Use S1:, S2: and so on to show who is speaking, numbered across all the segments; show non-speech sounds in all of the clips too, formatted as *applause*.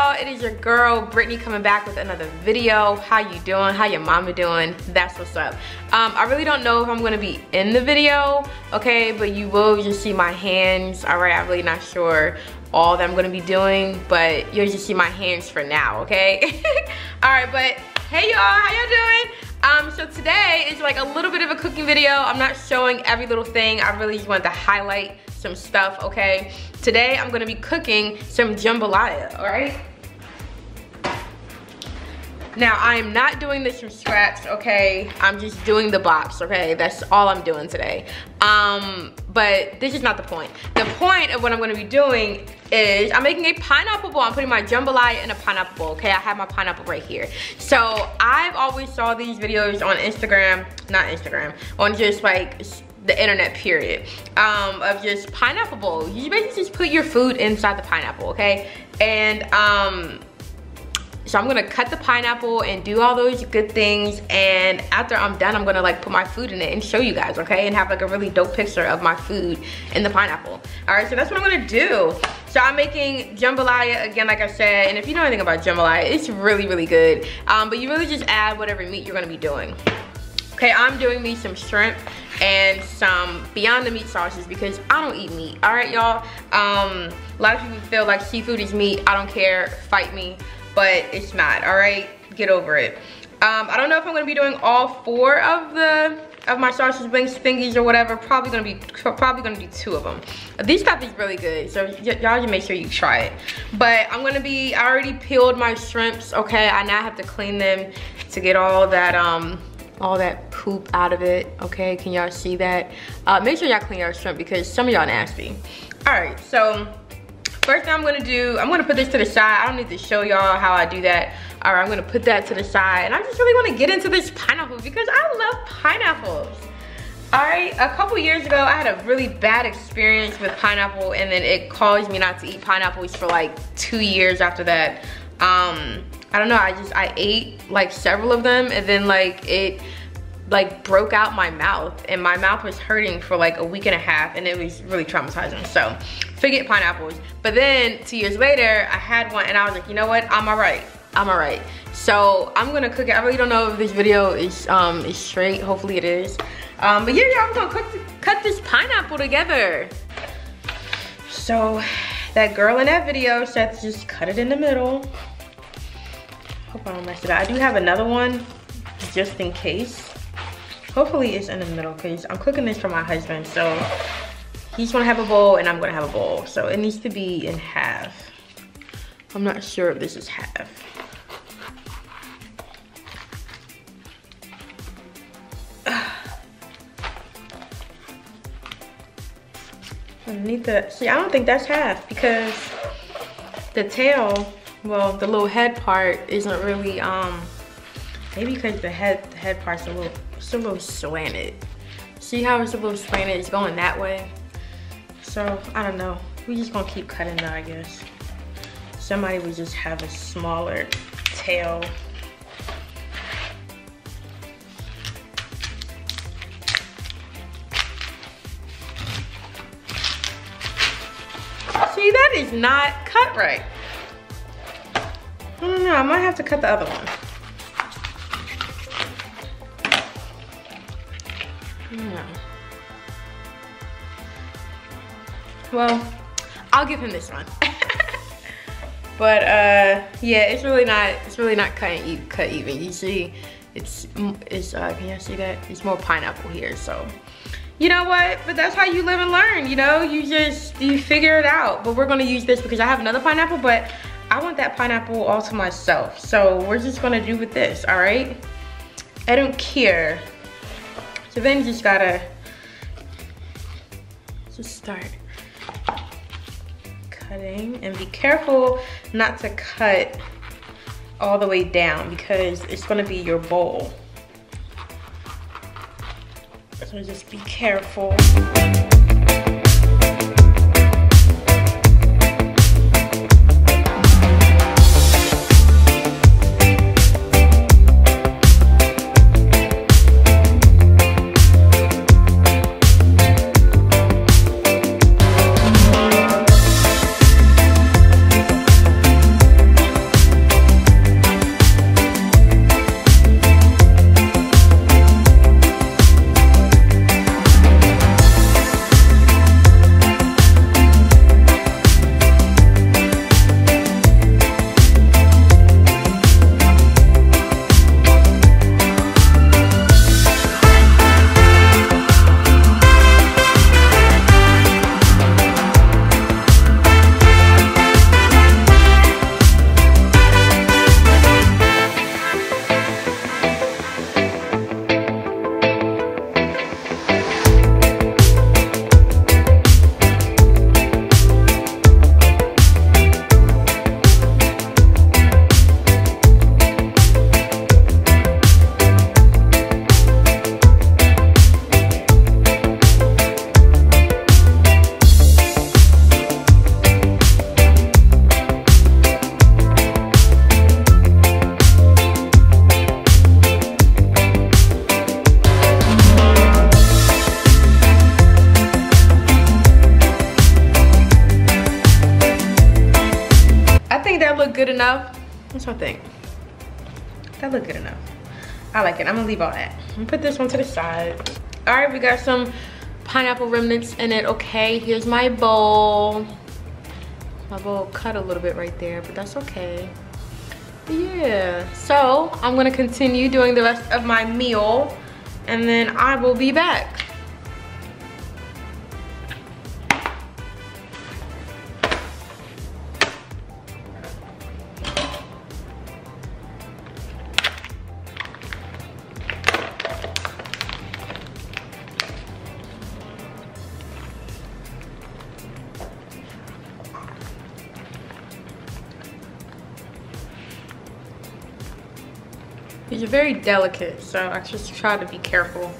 S1: y'all it is your girl brittany coming back with another video how you doing how your mama doing that's what's up um, i really don't know if i'm gonna be in the video okay but you will just see my hands all right i'm really not sure all that i'm gonna be doing but you'll just see my hands for now okay *laughs* all right but hey y'all how y'all doing um, so today is like a little bit of a cooking video. I'm not showing every little thing. I really just wanted to highlight some stuff, okay? Today I'm gonna be cooking some jambalaya, all right? Now, I am not doing this from scratch, okay? I'm just doing the box, okay? That's all I'm doing today. Um, but this is not the point. The point of what I'm gonna be doing is I'm making a pineapple bowl. I'm putting my jambalaya in a pineapple bowl, okay? I have my pineapple right here. So I've always saw these videos on Instagram, not Instagram, on just like the internet period um, of just pineapple bowl. You basically just put your food inside the pineapple, okay? And um, so I'm gonna cut the pineapple and do all those good things. And after I'm done, I'm gonna like put my food in it and show you guys, okay? And have like a really dope picture of my food in the pineapple. All right, so that's what I'm gonna do. So I'm making jambalaya, again, like I said, and if you know anything about jambalaya, it's really, really good. Um, but you really just add whatever meat you're gonna be doing. Okay, I'm doing me some shrimp and some Beyond the Meat sauces because I don't eat meat, all right, y'all? Um, a lot of people feel like seafood is meat. I don't care, fight me but it's not, all right? Get over it. Um, I don't know if I'm gonna be doing all four of the of my sausage wings thingies or whatever. Probably gonna be probably gonna do two of them. These stuff is really good, so y'all just make sure you try it. But I'm gonna be. I already peeled my shrimps. Okay, I now have to clean them to get all that um all that poop out of it. Okay, can y'all see that? Uh, make sure y'all clean your shrimp because some of y'all nasty. All right, so First thing I'm gonna do, I'm gonna put this to the side. I don't need to show y'all how I do that. All right, I'm gonna put that to the side. And I just really wanna get into this pineapple because I love pineapples. All right, a couple years ago, I had a really bad experience with pineapple and then it caused me not to eat pineapples for like two years after that. Um, I don't know, I just, I ate like several of them and then like it like broke out my mouth and my mouth was hurting for like a week and a half and it was really traumatizing. So forget pineapples. But then two years later, I had one and I was like, you know what, I'm all right. I'm all right. So I'm gonna cook it. I really don't know if this video is um is straight. Hopefully it is. Um, but yeah, yeah, I'm gonna cook, cut this pineapple together. So that girl in that video said to just cut it in the middle. Hope I don't mess it up. I do have another one just in case. Hopefully it's in the middle because I'm cooking this for my husband. So he's gonna have a bowl and I'm gonna have a bowl. So it needs to be in half. I'm not sure if this is half. *sighs* Underneath the, see I don't think that's half because the tail, well the little head part isn't really, um, maybe because the head, the head part's a little it's a little slanted. See how it's a little slanted? It's going that way. So, I don't know. we just gonna keep cutting that, I guess. Somebody would just have a smaller tail. See, that is not cut right. I don't know, I might have to cut the other one. No. Well, I'll give him this one. *laughs* but uh, yeah, it's really not. It's really not cut cut even. You see, it's it's. Uh, can you see that? It's more pineapple here. So, you know what? But that's how you live and learn. You know, you just you figure it out. But we're gonna use this because I have another pineapple, but I want that pineapple all to myself. So we're just gonna do with this. All right. I don't care so then you just gotta just start cutting and be careful not to cut all the way down because it's gonna be your bowl. So just be careful. Good enough? What's I think? That look good enough. I like it. I'm gonna leave all that. I'm gonna put this one to the side. All right, we got some pineapple remnants in it. Okay, here's my bowl. My bowl cut a little bit right there, but that's okay. Yeah, so I'm gonna continue doing the rest of my meal and then I will be back. These are very delicate, so I just try to be careful.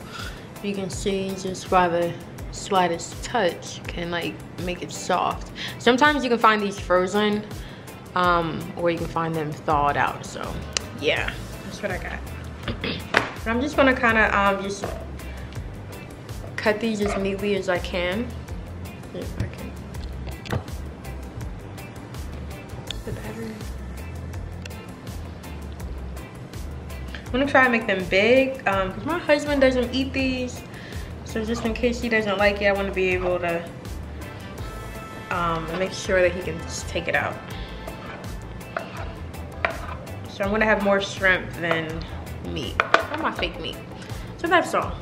S1: You can see just by the slightest touch can like make it soft. Sometimes you can find these frozen um, or you can find them thawed out. So yeah, that's what I got. *clears throat* I'm just gonna kind of um, just cut these as neatly as I can. If I can. I'm gonna try and make them big because um, my husband doesn't eat these. So just in case he doesn't like it, I wanna be able to um, make sure that he can just take it out. So I'm gonna have more shrimp than meat, or my fake meat. So that's all.